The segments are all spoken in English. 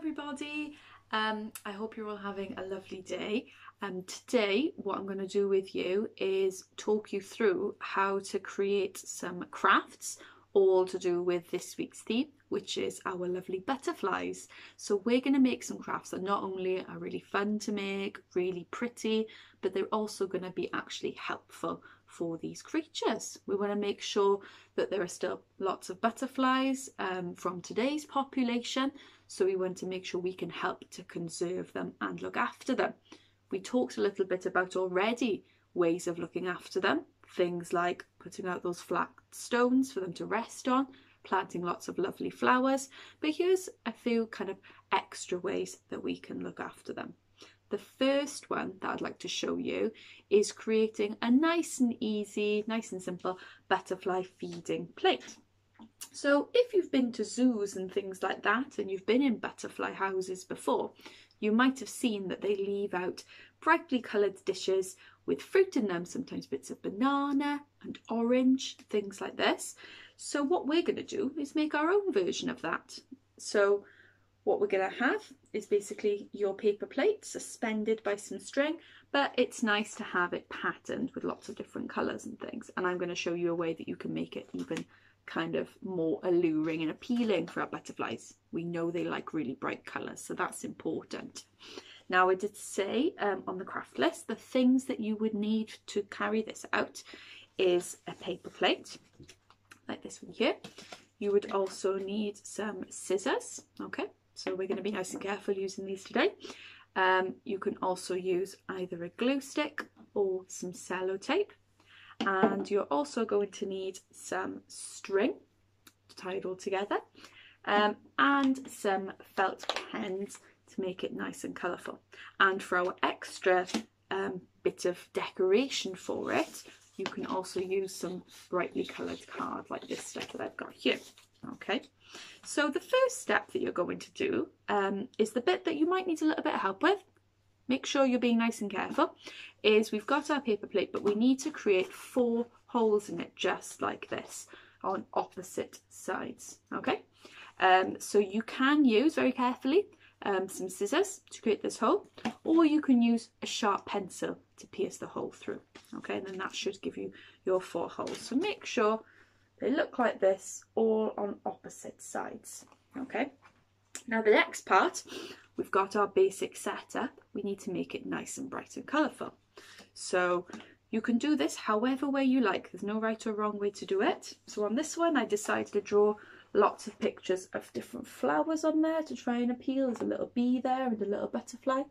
everybody. Um, I hope you're all having a lovely day. Um, today, what I'm going to do with you is talk you through how to create some crafts, all to do with this week's theme, which is our lovely butterflies. So we're going to make some crafts that not only are really fun to make, really pretty, but they're also going to be actually helpful for these creatures. We want to make sure that there are still lots of butterflies um, from today's population, so we want to make sure we can help to conserve them and look after them. We talked a little bit about already ways of looking after them, things like putting out those flat stones for them to rest on, planting lots of lovely flowers, but here's a few kind of extra ways that we can look after them. The first one that I'd like to show you is creating a nice and easy, nice and simple butterfly feeding plate. So if you've been to zoos and things like that and you've been in butterfly houses before, you might have seen that they leave out brightly coloured dishes with fruit in them, um, sometimes bits of banana and orange, things like this. So what we're going to do is make our own version of that. So what we're going to have is basically your paper plate suspended by some string, but it's nice to have it patterned with lots of different colours and things. And I'm going to show you a way that you can make it even kind of more alluring and appealing for our butterflies. We know they like really bright colours, so that's important. Now I did say um, on the craft list, the things that you would need to carry this out is a paper plate, like this one here. You would also need some scissors, okay? So we're going to be nice and careful using these today. Um, you can also use either a glue stick or some sellotape. And you're also going to need some string to tie it all together um, and some felt pens to make it nice and colourful. And for our extra um, bit of decoration for it, you can also use some brightly coloured card like this stuff that I've got here. Okay, so the first step that you're going to do um, is the bit that you might need a little bit of help with. Make sure you're being nice and careful. Is we've got our paper plate, but we need to create four holes in it just like this on opposite sides. Okay, um, so you can use very carefully um, some scissors to create this hole, or you can use a sharp pencil to pierce the hole through. Okay, and then that should give you your four holes. So make sure they look like this, all on opposite sides. Okay. Now the next part, we've got our basic setup. We need to make it nice and bright and colourful. So you can do this however way you like. There's no right or wrong way to do it. So on this one, I decided to draw lots of pictures of different flowers on there to try and appeal. There's a little bee there and a little butterfly,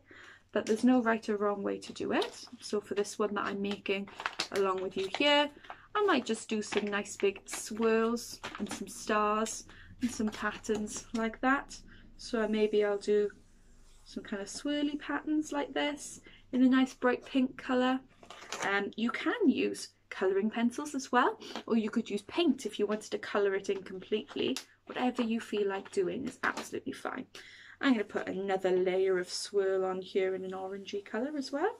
but there's no right or wrong way to do it. So for this one that I'm making along with you here, I might just do some nice big swirls and some stars and some patterns like that. So maybe I'll do some kind of swirly patterns like this in a nice bright pink colour. Um, you can use colouring pencils as well, or you could use paint if you wanted to colour it in completely. Whatever you feel like doing is absolutely fine. I'm going to put another layer of swirl on here in an orangey colour as well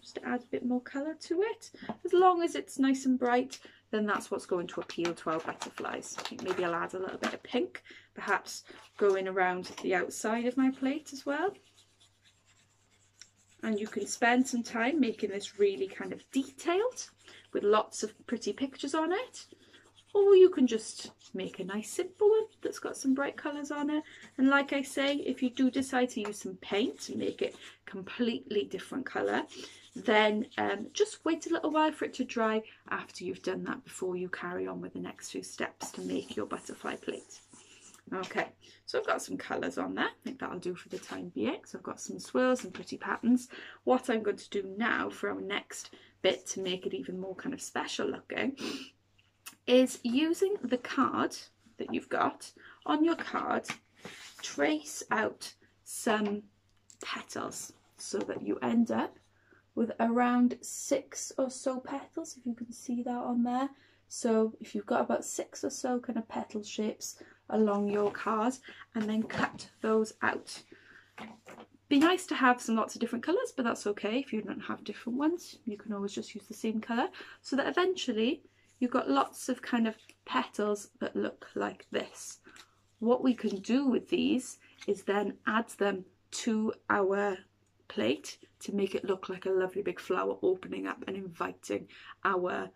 just to add a bit more colour to it. As long as it's nice and bright, then that's what's going to appeal to our butterflies. Maybe I'll add a little bit of pink, perhaps going around the outside of my plate as well. And you can spend some time making this really kind of detailed with lots of pretty pictures on it. Or you can just make a nice simple one that's got some bright colours on it. And like I say, if you do decide to use some paint and make it completely different colour, then um, just wait a little while for it to dry after you've done that before you carry on with the next few steps to make your butterfly plate. Okay, so I've got some colours on there. I think that'll do for the time being. So I've got some swirls and pretty patterns. What I'm going to do now for our next bit to make it even more kind of special looking is using the card that you've got on your card, trace out some petals so that you end up with around six or so petals, if you can see that on there. So if you've got about six or so kind of petal shapes along your card and then cut those out. Be nice to have some lots of different colours, but that's okay if you don't have different ones. You can always just use the same colour so that eventually you've got lots of kind of petals that look like this what we can do with these is then add them to our plate to make it look like a lovely big flower opening up and inviting our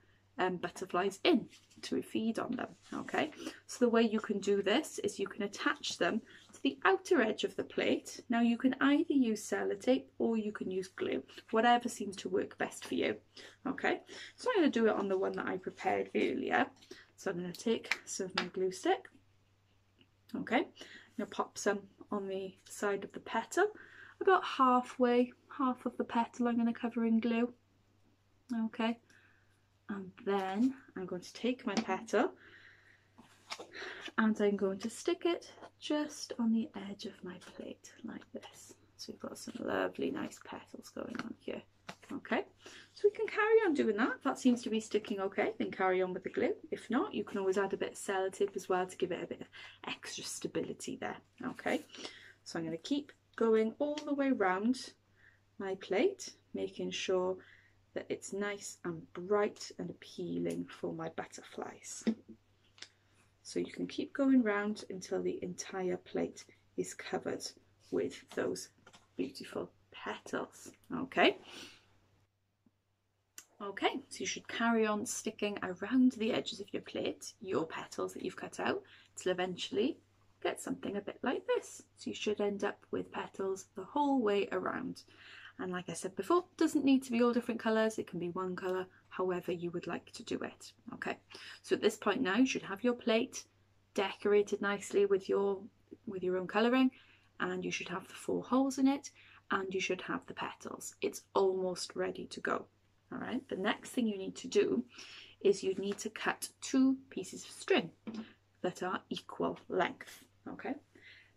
um, butterflies in to feed on them okay? So the way you can do this is you can attach them to the outer edge of the plate. Now you can either use sellotape or you can use glue whatever seems to work best for you okay? So I'm going to do it on the one that I prepared earlier. So I'm going to take some of my glue stick okay? I'm going to pop some on the side of the petal. About halfway half of the petal I'm going to cover in glue okay and then I'm going to take my petal and I'm going to stick it just on the edge of my plate like this. So we've got some lovely nice petals going on here. Okay, so we can carry on doing that. That seems to be sticking okay, then carry on with the glue. If not, you can always add a bit of sellotape as well to give it a bit of extra stability there. Okay, so I'm going to keep going all the way round my plate, making sure that it's nice and bright and appealing for my butterflies. So you can keep going round until the entire plate is covered with those beautiful petals. Okay. Okay, so you should carry on sticking around the edges of your plate, your petals that you've cut out, till eventually get something a bit like this. So you should end up with petals the whole way around. And like I said before, doesn't need to be all different colours, it can be one colour, however you would like to do it. Okay, so at this point now you should have your plate decorated nicely with your with your own colouring and you should have the four holes in it and you should have the petals. It's almost ready to go. All right, the next thing you need to do is you need to cut two pieces of string that are equal length. Okay,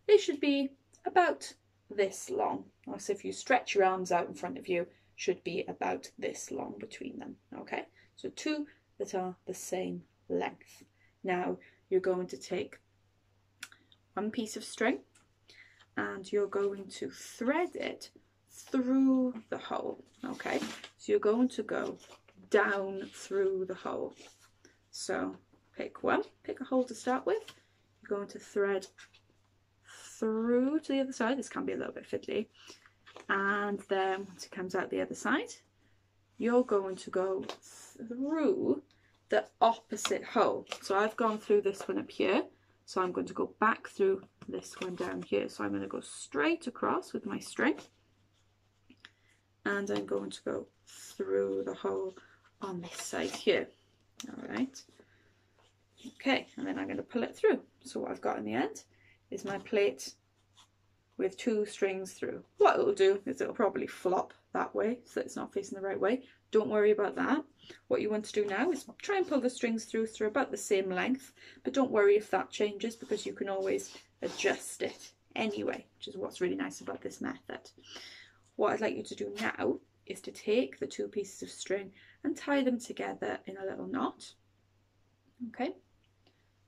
they should be about this long. So if you stretch your arms out in front of you, should be about this long between them. Okay, so two that are the same length. Now you're going to take one piece of string and you're going to thread it through the hole. Okay, so you're going to go down through the hole. So pick one, pick a hole to start with. You're going to thread through to the other side. This can be a little bit fiddly. And then once it comes out the other side, you're going to go through the opposite hole. So I've gone through this one up here. So I'm going to go back through this one down here. So I'm going to go straight across with my string. And I'm going to go through the hole on this side here. All right. Okay, and then I'm going to pull it through. So what I've got in the end is my plate with two strings through. What it'll do is it'll probably flop that way so it's not facing the right way. Don't worry about that. What you want to do now is try and pull the strings through through about the same length, but don't worry if that changes because you can always adjust it anyway, which is what's really nice about this method. What I'd like you to do now is to take the two pieces of string and tie them together in a little knot. Okay,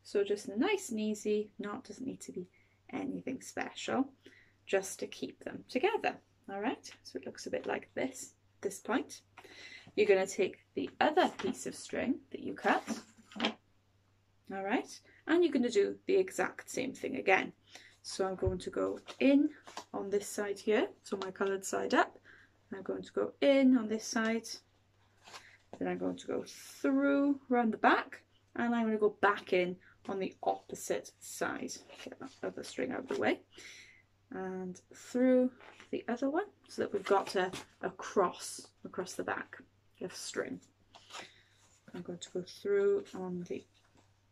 so just nice and easy knot, doesn't need to be anything special, just to keep them together. All right, so it looks a bit like this, this point. You're going to take the other piece of string that you cut, all right, and you're going to do the exact same thing again. So I'm going to go in on this side here, so my coloured side up. I'm going to go in on this side, then I'm going to go through around the back, and I'm going to go back in on the opposite side. Get that other string out of the way. And through the other one so that we've got a, a cross across the back of string. I'm going to go through on the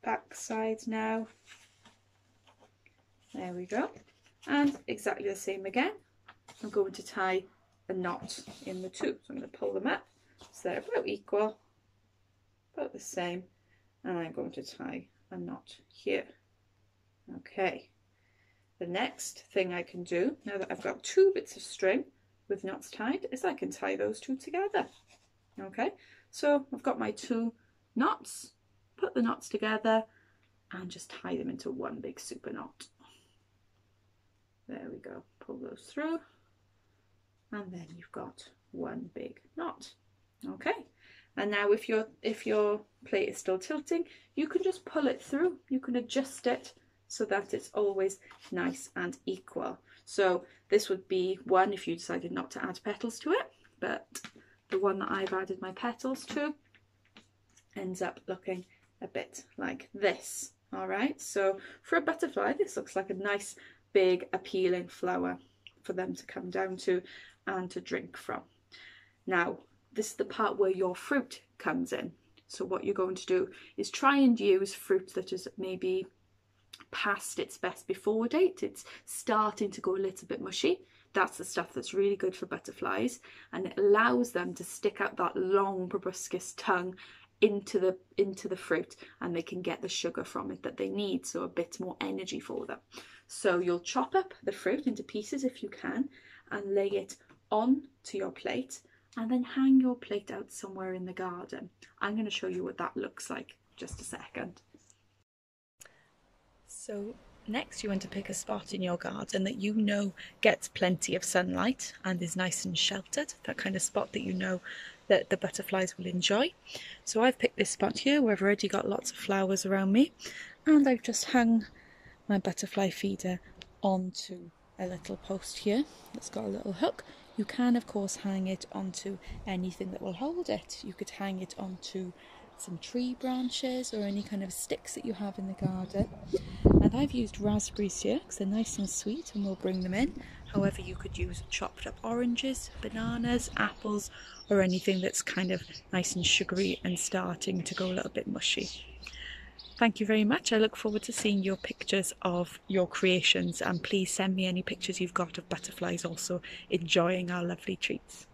back side now. There we go. And exactly the same again. I'm going to tie a knot in the two. So I'm going to pull them up so they're about equal, about the same. And I'm going to tie a knot here. Okay. The next thing I can do, now that I've got two bits of string with knots tied, is I can tie those two together. Okay, so I've got my two knots, put the knots together and just tie them into one big super knot. There we go, pull those through and then you've got one big knot. Okay, and now if you're, if your plate is still tilting, you can just pull it through. You can adjust it so that it's always nice and equal. So this would be one if you decided not to add petals to it, but the one that I've added my petals to ends up looking a bit like this. All right, so for a butterfly, this looks like a nice, big, appealing flower for them to come down to and to drink from. Now, this is the part where your fruit comes in. So what you're going to do is try and use fruit that is maybe past its best before date. It's starting to go a little bit mushy. That's the stuff that's really good for butterflies and it allows them to stick out that long proboscis tongue into the into the fruit and they can get the sugar from it that they need so a bit more energy for them so you'll chop up the fruit into pieces if you can and lay it on to your plate and then hang your plate out somewhere in the garden i'm going to show you what that looks like just a second so next you want to pick a spot in your garden that you know gets plenty of sunlight and is nice and sheltered that kind of spot that you know that the butterflies will enjoy. So I've picked this spot here where I've already got lots of flowers around me and I've just hung my butterfly feeder onto a little post here that's got a little hook. You can of course hang it onto anything that will hold it. You could hang it onto some tree branches or any kind of sticks that you have in the garden. And I've used raspberries here because they're nice and sweet and we'll bring them in. However, you could use chopped up oranges, bananas, apples, or anything that's kind of nice and sugary and starting to go a little bit mushy. Thank you very much. I look forward to seeing your pictures of your creations and please send me any pictures you've got of butterflies also enjoying our lovely treats.